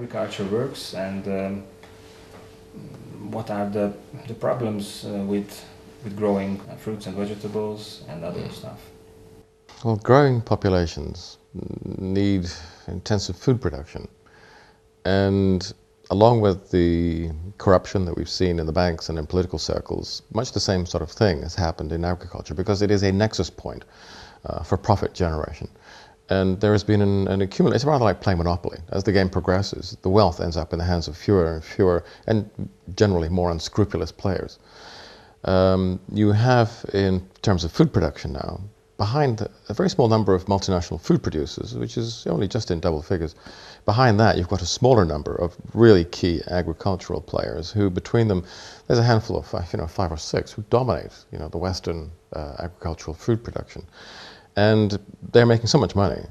agriculture works and um, what are the, the problems uh, with, with growing uh, fruits and vegetables and other stuff. Well, growing populations need intensive food production. And along with the corruption that we've seen in the banks and in political circles, much the same sort of thing has happened in agriculture because it is a nexus point uh, for profit generation. And there has been an, an accumulation, it's rather like playing Monopoly. As the game progresses, the wealth ends up in the hands of fewer and fewer, and generally more unscrupulous players. Um, you have, in terms of food production now, behind a very small number of multinational food producers, which is only just in double figures, behind that you've got a smaller number of really key agricultural players who, between them, there's a handful of you know five or six who dominate you know the Western uh, agricultural food production. And they're making so much money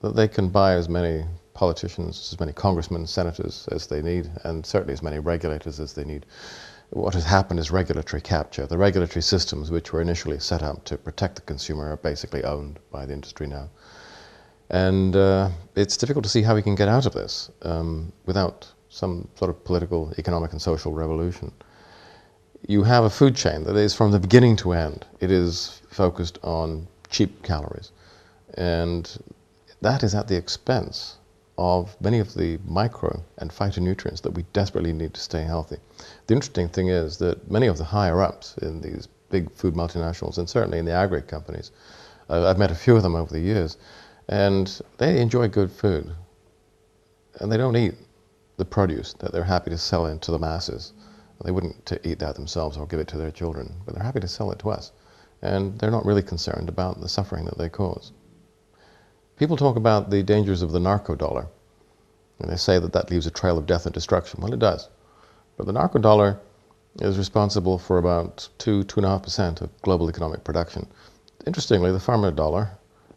that they can buy as many politicians, as many congressmen, senators as they need, and certainly as many regulators as they need. What has happened is regulatory capture. The regulatory systems which were initially set up to protect the consumer are basically owned by the industry now. And uh, it's difficult to see how we can get out of this um, without some sort of political, economic, and social revolution. You have a food chain that is from the beginning to end, it is focused on cheap calories. And that is at the expense of many of the micro and phytonutrients that we desperately need to stay healthy. The interesting thing is that many of the higher ups in these big food multinationals, and certainly in the agri companies, uh, I've met a few of them over the years, and they enjoy good food. And they don't eat the produce that they're happy to sell into the masses. They wouldn't eat that themselves or give it to their children, but they're happy to sell it to us and they're not really concerned about the suffering that they cause. People talk about the dangers of the narco dollar, and they say that that leaves a trail of death and destruction. Well, it does. But the narco dollar is responsible for about 2, 2.5% of global economic production. Interestingly, the pharma dollar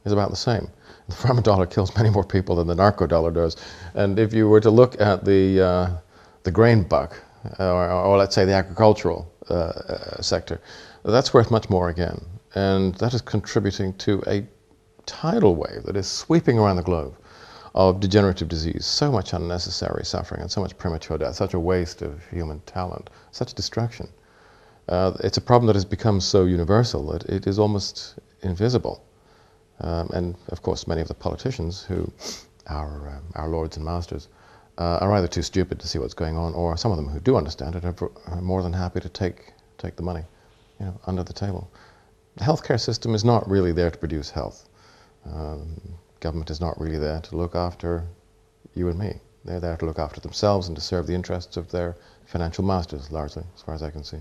is about the same. The pharma dollar kills many more people than the narco dollar does. And if you were to look at the, uh, the grain buck, or, or, let's say the agricultural uh, uh sector, that's worth much more again. And that is contributing to a tidal wave that is sweeping around the globe of degenerative disease, so much unnecessary suffering and so much premature death, such a waste of human talent, such destruction. Uh, it's a problem that has become so universal that it is almost invisible. Um, and of course, many of the politicians who are um, our lords and masters uh, are either too stupid to see what's going on, or some of them who do understand it are, more than happy to take, take the money you know, under the table. The healthcare system is not really there to produce health. Um, government is not really there to look after you and me. They're there to look after themselves and to serve the interests of their financial masters, largely, as far as I can see.